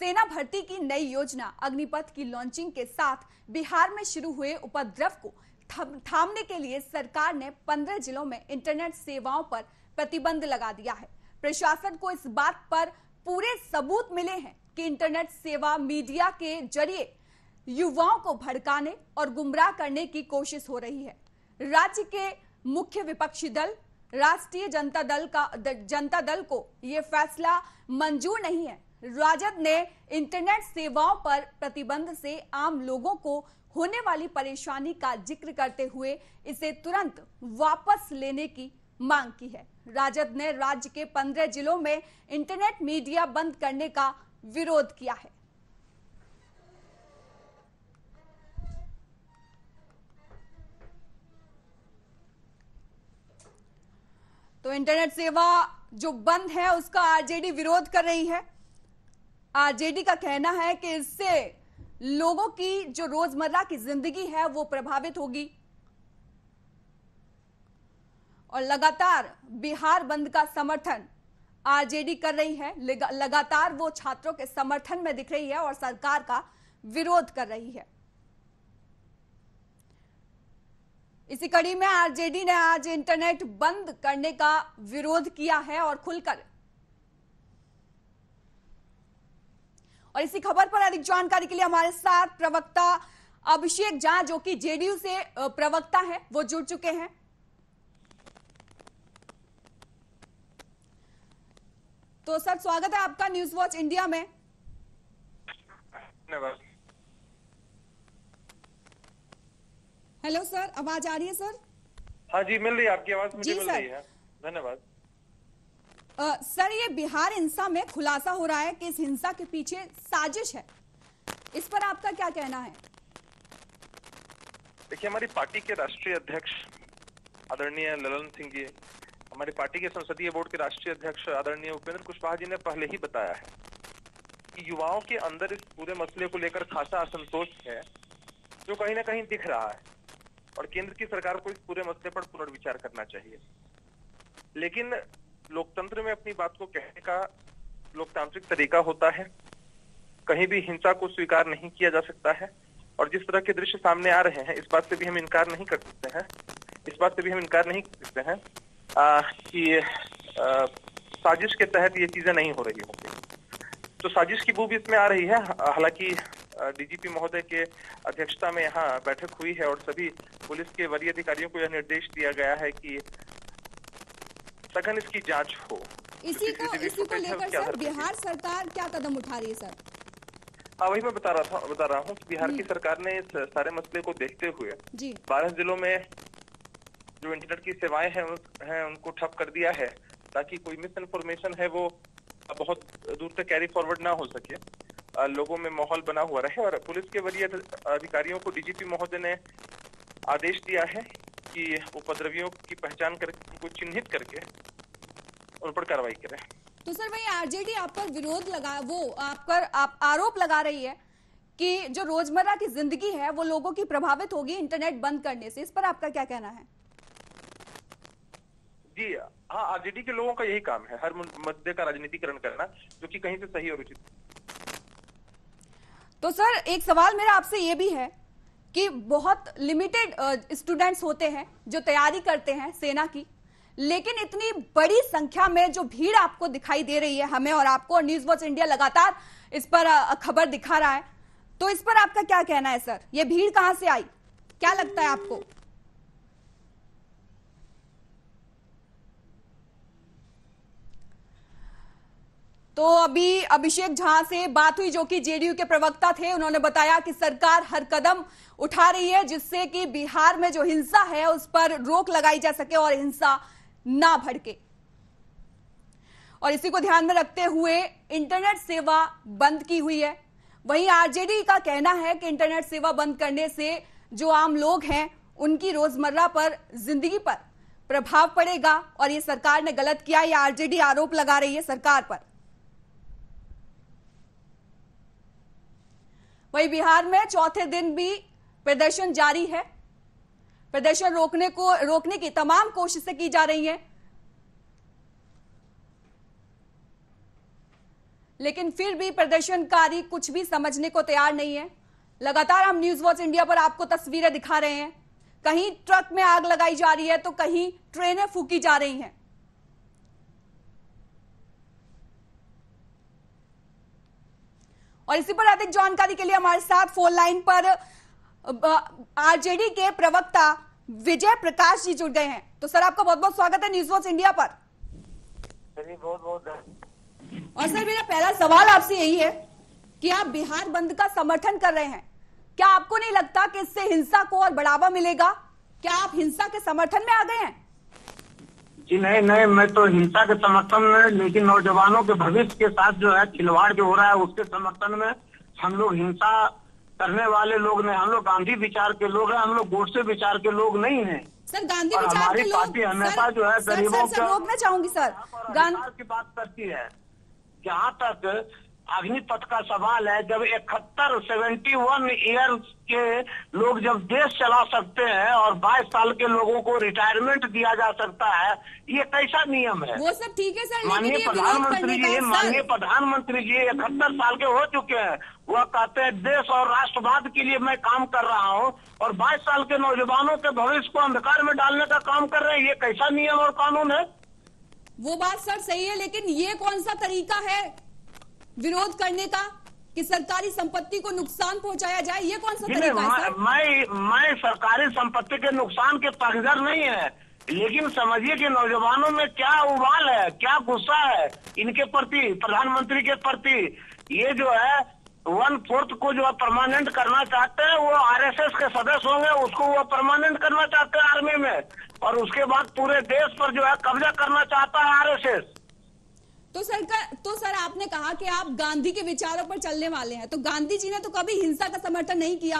सेना भर्ती की नई योजना अग्निपथ की लॉन्चिंग के साथ बिहार में शुरू हुए उपद्रव को थामने के लिए सरकार ने 15 जिलों में इंटरनेट सेवाओं पर प्रतिबंध लगा दिया है। प्रशासन को इस बात पर पूरे सबूत मिले हैं कि इंटरनेट सेवा मीडिया के ज़रिए युवाओं को भड़काने और गुमराह करने की कोशिश हो रही है। राज्य के मुख्य विपक्षी दल, राष्ट्रीय जनता दल का, जनता दल को यह फैसला मंजूर नहीं है। राजद ने इंटरनेट सेवाओं पर प्रतिबंध से आम लोगों को होने वाली परेशानी का ज़िक्र करते हुए इसे तुरंत वापस लेने की मांग की है। राजद ने राज्य के पंद्रह जिलों में इंटरनेट मीडिया बंद करने का विरोध किया है। तो इंटरनेट सेवा जो बंद है, उसका आरजेडी विरोध कर रही है। आरजेडी का कहना है कि इससे लोगों की जो रोज़मर्रा की ज़िंदगी है, वो प्रभावित होगी। और लगातार बिहार बंद का समर्थन आरजेडी कर रही है। लगातार वो छात्रों के समर्थन में दिख रही है और सरकार का विरोध कर रही है। इसी कड़ी में आरजेडी ने आज इंटरनेट बंद करने का विरोध किया है और खुलकर और इसी खबर पर अधिक जानकारी के लिए हमारे साथ प्रवक्ता अभिषेक झा जो कि जेडीयू से प्रवक्ता है वो जुड़ चुके हैं। तो सर स्वागत है आपका न्यूज़ वॉच इंडिया में। हेलो सर आवाज़ आ रही है सर? हाँ जी मिल रही है आपकी आवाज़ मुझे मिल रही है। धन्यवाद। सर, ये बिहार हिंसा में खुलासा हो रहा है कि इस हिंसा के पीछे साजिश है। इस पर आपका क्या कहना है? देखिए, हमारी पार्टी के राष्ट्रीय अध्यक्ष आदरणीय ललन सिंह जी, हमारी पार्टी के संसदीय बोर्ड के राष्ट्रीय अध्यक्ष आदरणीय उपेंद्र कुशवाहा जी ने पहले ही बताया है कि युवाओं के अंदर इस पूरे मसले को लेकर खासा असंतोष है, जो कहीं ना कहीं दिख रहा है। और केंद्र की सरकार को इस पूरे मसले पर पुनर्विचार करना चाहिए। लेकिन लोकतंत्र में अपनी बात को कहने का लोकतांत्रिक तरीका होता है। कहीं भी हिंसा को स्वीकार नहीं किया जा सकता है। और जिस तरह के दृश्य सामने आ रहे हैं इस बात से भी हम इनकार नहीं कर सकते हैं। इस बात से भी हम इनकार नहीं कर सकते हैं आ, कि आ, साजिश के तहत ये चीज़ें नहीं हो रही होंगी। तो साजिश की बू भी इसमें आ रही है हालाँकि डीजीपी महोदय के अध्यक्षता में यहाँ बैठक हुई है और सभी पुलिस के वरीय अधिकारियों को यह निर्देश दिया गया है कि सघन इसकी जाँच हो। इसी को इसी को लेकर सर बिहार सरकार क्या कदम उठा रही है सर? हाँ वही मैं बता रहा था बता रहा हूँ। कि बिहार की सरकार ने इस सारे मसले को देखते हुए बारह जिलों में जो इंटरनेट की सेवाएँ हैं, हैं उनको ठप कर दिया है ताकि कोई मिस इन्फॉर्मेशन है वो बहुत दूर तक कैरी फॉरवर्ड ना हो सके। लोगों में माहौल बना हुआ रहे और पुलिस के वरीय अधिकारियों को डीजीपी महोदय ने आदेश दिया है कि उपद्रवियों की पहचान करके उनको चिन्हित करके उन पर कार्रवाई करें। तो सर वही आरजेडी आप पर विरोध लगा वो आप पर आप आरोप लगा रही है कि जो रोज़मर्रा की ज़िंदगी है वो लोगों की प्रभावित होगी इंटरनेट बंद करने से। इस पर आपका क्या कहना है? जी हाँ आरजेडी के लोगों का यही काम है हर मुद्दे का राजनीतिकरण करना जो कि कहीं से सही और उचित। तो सर एक सवाल मेरा आपसे ये भी है कि बहुत लिमिटेड स्टूडेंट्स होते हैं, जो तैयारी करते हैं सेना की। लेकिन इतनी बड़ी संख्या में जो भीड़ आपको दिखाई दे रही है हमें और आपको और न्यूज़ वॉच इंडिया लगातार इस पर खबर दिखा रहा है तो इस पर आपका क्या कहना है, सर? ये भीड़ कहाँ से आई? क्या लगता है आपको? तो अभी अभिषेक झा से बात हुई, जो कि जेडीयू के प्रवक्ता थे, उन्होंने बताया कि सरकार हर कदम उठा रही है, जिससे कि बिहार में जो हिंसा है, उस पर रोक लगाई जा सके और हिंसा ना भड़के। और इसी को ध्यान में रखते हुए इंटरनेट सेवा बंद की हुई है। वहीं आरजेडी का कहना है कि इंटरनेट सेवा बंद करने से जो आम लोग हैं, उनकी रोज़मर्रा पर ज़िंदगी पर प्रभाव पड़ेगा, और ये सरकार ने गलत किया, ये आरजेडी आरोप लगा रही है सरकार पर। वहीं बिहार में चौथे दिन भी प्रदर्शन जारी है। प्रदर्शन रोकने को, रोकने की तमाम कोशिशें की जा रही हैं। लेकिन फिर भी प्रदर्शनकारी कुछ भी समझने को तैयार नहीं है। लगातार हम न्यूज़ वॉच इंडिया पर आपको तस्वीरें दिखा रहे हैं। कहीं ट्रक में आग लगाई जा रही है तो कहीं ट्रेनें फूकी जा रही हैं। और इसी पर अधिक जानकारी के लिए हमारे साथ फ़ोन लाइन पर आरजेडी के प्रवक्ता विजय प्रकाश जी जुड़ गए हैं। तो सर आपका बहुत बहुत स्वागत है न्यूज़ वॉच इंडिया पर। बहुत बहुत और सर मेरा पहला सवाल आपसे यही है कि आप बिहार बंद का समर्थन कर रहे हैं। क्या आपको नहीं लगता कि इससे हिंसा को और बढ़ावा मिलेगा? क्या आप हिंसा के समर्थन में आ गए हैं? जी नहीं नहीं मैं तो हिंसा के समर्थन में लेकिन नौजवानों के भविष्य के साथ जो है खिलवाड़ जो हो रहा है उसके समर्थन में हम लोग हिंसा करने वाले लोग नहीं हम लोग गांधी विचार के लोग हैं हम लोग गोडसे विचार के लोग नहीं है। सर गांधी विचार हमारी के लोग पार्टी हमेशा जो है गरीबों का- रोकना चाहूँगी सर। सर गांधी की बात करती है। जहाँ तक अग्निपथ का सवाल है जब इकहत्तर सेवेंटी वन ईयर के लोग जब देश चला सकते हैं और 22 साल के लोगों को रिटायरमेंट दिया जा सकता है ये कैसा नियम है? वो सब ठीक है सर माननीय प्रधानमंत्री जी माननीय प्रधानमंत्री जी इकहत्तर साल के हो चुके हैं। वह कहते हैं देश और राष्ट्रवाद के लिए मैं काम कर रहा हूँ और 22 साल के नौजवानों के भविष्य को अंधकार में डालने का काम कर रहे हैं। ये कैसा नियम और कानून है? वो बात सर सही है लेकिन ये कौन सा तरीका है? विरोध करने का कि सरकारी संपत्ति को नुकसान पहुँचाया जाए ये कौन सा तरीका है सर? मैं मैं सरकारी संपत्ति के नुकसान के पक्षधर नहीं है लेकिन समझिए कि नौजवानों में क्या उबाल है क्या गुस्सा है इनके प्रति प्रधानमंत्री के प्रति। ये जो है वन फोर्थ को जो है परमानेंट करना चाहते हैं वो आरएसएस के सदस्य होंगे उसको वो परमानेंट करना चाहते हैं आर्मी में। और उसके बाद पूरे देश पर जो है कब्जा करना चाहता है आरएसएस। तो सर का तो सर आपने कहा कि आप गांधी के विचारों पर चलने वाले हैं। तो गांधी जी ने तो कभी हिंसा का समर्थन नहीं किया।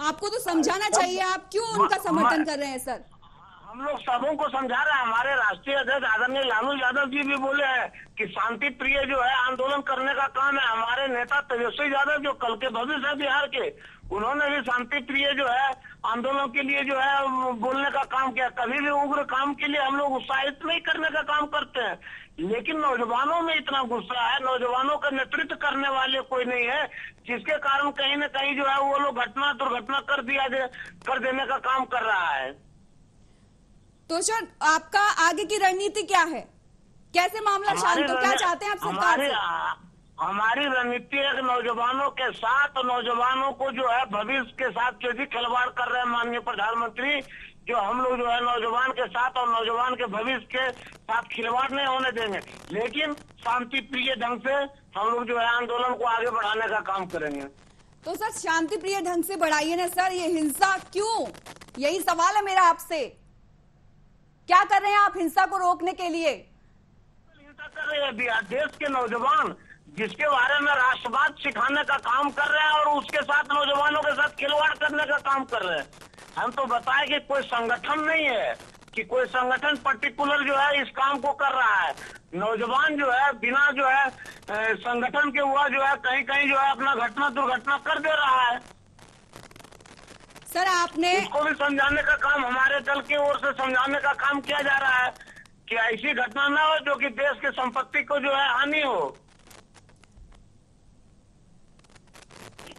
आपको तो समझाना चाहिए आप क्यों उनका समर्थन कर रहे हैं सर? हम लोग सबों को समझा रहे हैं। हमारे राष्ट्रीय अध्यक्ष आदरणीय लालू यादव जी भी बोले हैं कि शांति प्रिय जो है आंदोलन करने का काम है। हमारे नेता तेजस्वी यादव जो कल के भविष्य है बिहार के, उन्होंने भी शांति प्रिय जो है आंदोलन के लिए जो है बोलने का काम किया। कभी भी उग्र काम के लिए हम लोग उत्साहित नहीं करने का काम करते हैं। लेकिन नौजवानों में इतना गुस्सा है। नौजवानों का नेतृत्व करने वाले कोई नहीं है, जिसके कारण कहीं ना कहीं जो है वो लोग घटना दुर्घटना कर दिया कर देने का काम कर रहा है। तो सर आपका आगे की रणनीति क्या है? कैसे मामला शांत हो? क्या चाहते हैं आप सरकार हमारी से? हमारी रणनीति है कि नौजवानों के साथ नौजवानों को जो है भविष्य के साथ जो भी खिलवाड़ कर रहे हैं माननीय प्रधानमंत्री जो हम लोग जो है नौजवान के साथ और नौजवान के भविष्य के साथ खिलवाड़ नहीं होने देंगे। लेकिन शांति प्रिय ढंग से हम लोग जो है आंदोलन को आगे बढ़ाने का काम करेंगे। तो सर शांति प्रिय ढंग से बढ़ाइए ना सर ये हिंसा क्यों? यही सवाल है मेरा आपसे। क्या कर रहे हैं आप हिंसा को रोकने के लिए? हिंसा कर रहे हैं बिहार देश के नौजवान, जिसके बारे में राष्ट्रवाद सिखाने का काम कर रहे हैं और उसके साथ नौजवानों के साथ खिलवाड़ करने का काम कर रहे हैं। हम तो बताए कि कोई संगठन नहीं है, कि कोई संगठन पर्टिकुलर जो है इस काम को कर रहा है। नौजवान जो है, बिना जो है संगठन के हुआ जो है कहीं कहीं जो है अपना घटना दुर्घटना कर दे रहा है। सर आपने इसको भी समझाने का काम हमारे दल की ओर से समझाने का काम किया जा रहा है कि ऐसी घटना ना हो जो कि देश की संपत्ति को जो है हानि हो।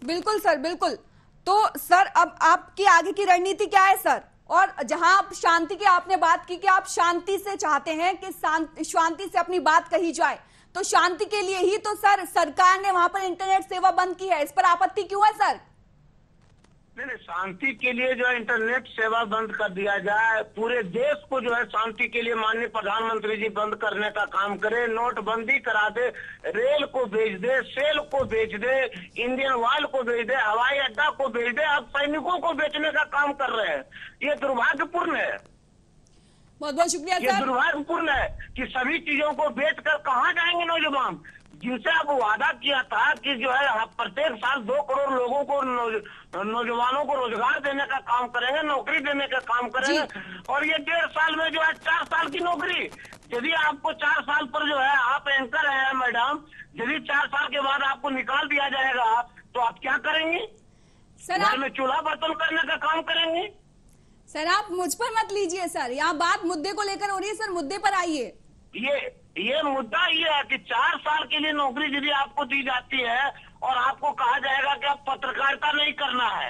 बिल्कुल सर बिल्कुल। तो सर अब आपकी आगे की रणनीति क्या है सर? और जहाँ आप शांति की आपने बात की कि आप शांति से चाहते हैं कि शांति से अपनी बात कही जाए तो शांति के लिए ही तो सर सरकार ने वहाँ पर इंटरनेट सेवा बंद की है। इस पर आपत्ति क्यों है सर? नहीं नहीं शांति के लिए जो है इंटरनेट सेवा बंद कर दिया जाए पूरे देश को जो है शांति के लिए माननीय प्रधानमंत्री जी बंद करने का काम करे नोटबंदी करा दे रेल को बेच दे सेल को बेच दे इंडियन ऑयल को बेच दे हवाई अड्डा को बेच दे अब सैनिकों को बेचने का काम कर रहे हैं। ये दुर्भाग्यपूर्ण है। बहुत बहुत शुक्रिया ये दुर्भाग्यपूर्ण है कि सभी चीज़ों को बेच कर कहाँ जाएँगे नौजवान? जिनसे अब वादा किया था कि जो है प्रत्येक साल दो करोड़ लोगों को नौजवानों को रोज़गार देने का काम करेंगे नौकरी देने का काम करेंगे। और ये डेढ़ साल में जो है चार साल की नौकरी। यदि आपको चार साल पर जो है आप एंकर है मैडम यदि चार साल के बाद आपको निकाल दिया जाएगा तो आप क्या करेंगे? सर घर आप में चूल्हा बर्तन करने का काम करेंगे? सर आप मुझ पर मत लीजिए सर। यहाँ बात मुद्दे को लेकर हो रही है सर? मुद्दे पर आइए। ये ये मुद्दा ये है कि चार साल के लिए नौकरी यदि आपको दी जाती है और आपको कहा जाएगा कि आप पत्रकारिता नहीं करना है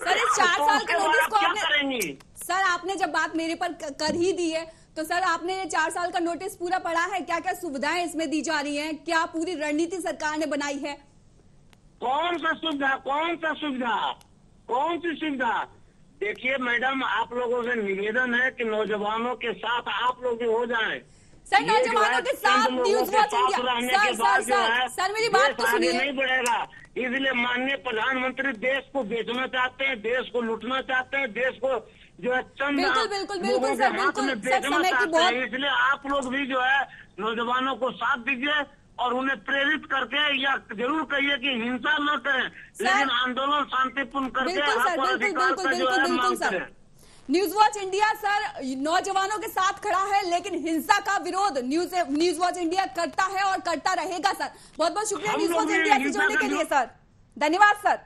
सर इस चार तो साल के नोटिस आप को क्या आपने करेंगी? सर आपने जब बात मेरे पर कर ही दी है तो सर आपने ये चार साल का नोटिस पूरा पढ़ा है? क्या क्या सुविधाएँ इसमें दी जा रही हैं? क्या पूरी रणनीति सरकार ने बनाई है? कौन सा सुविधा कौन सा सुविधा? कौन सी सुविधा? देखिए मैडम आप लोगों से निवेदन है कि नौजवानों के साथ आप लोग भी हो जाएँ। सर नौजवानों के साथ news watch India sir sir sir sir मेरी बात तो सुनिए। नहीं बढ़ेगा। इसलिए माननीय प्रधानमंत्री देश को बेचना चाहते हैं देश को लूटना चाहते हैं देश को जो है चंद बिल्कुल, बिल्कुल, बिल्कुल, सर, बिल्कुल। सर, बेचना समय की चाहते बहुत- हैं। इसलिए आप लोग भी जो है नौजवानों को साथ दीजिए और उन्हें प्रेरित करके या ज़रूर कहिए कि हिंसा न करें लेकिन आंदोलन शांतिपूर्ण करके बिल्कुल सर बिल्कुल अधिकार बिल्कुल बिल्कुल है बिल्कुल मांग सर। करें। न्यूज़ वॉच इंडिया सर नौजवानों के साथ खड़ा है लेकिन हिंसा का विरोध न्यूज़ न्यूज़ वॉच इंडिया करता है और करता रहेगा सर। बहुत बहुत शुक्रिया न्यूज़ वॉच इंडिया से जुड़ने के लिए सर। धन्यवाद सर।